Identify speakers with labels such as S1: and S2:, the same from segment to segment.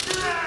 S1: Stop that!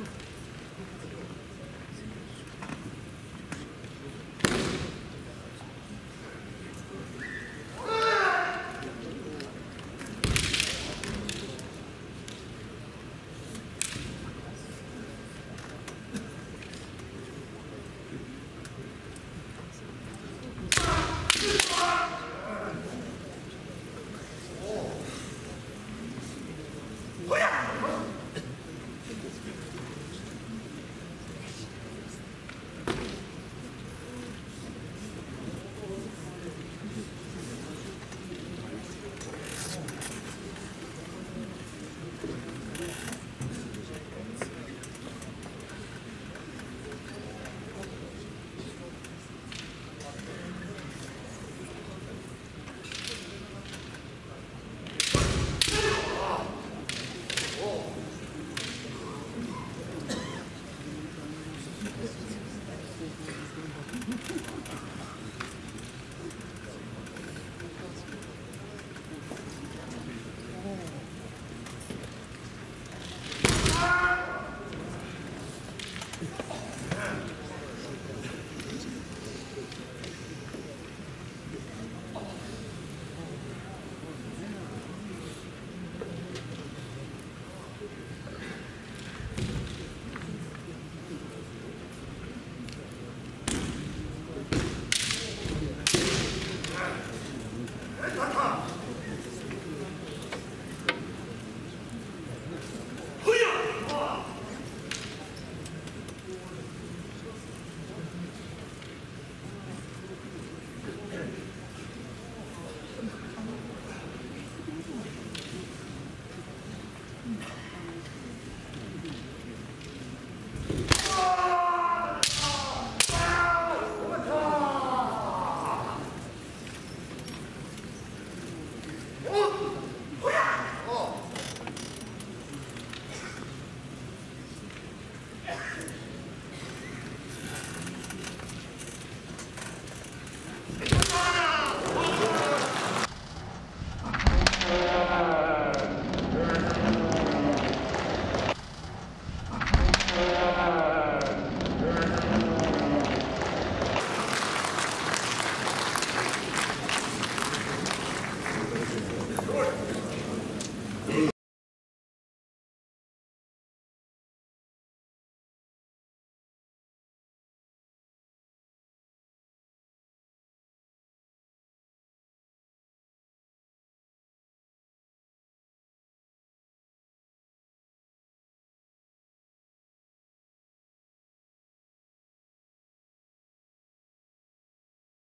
S1: Mm-hmm.